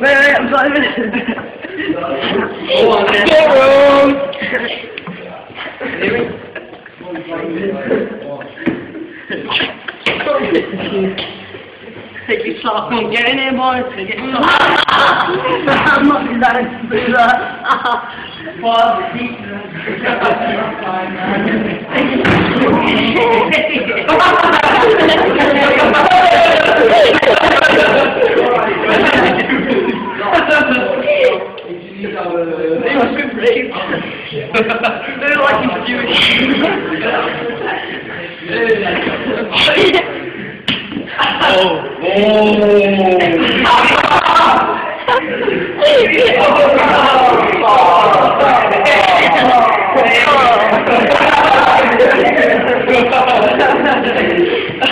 wait, wait, I'm sorry. Get room. Take your sock on, get in here, boys. Get sock I'm not to do that. Boy, They He wasn't. They're like confused. oh. Oh.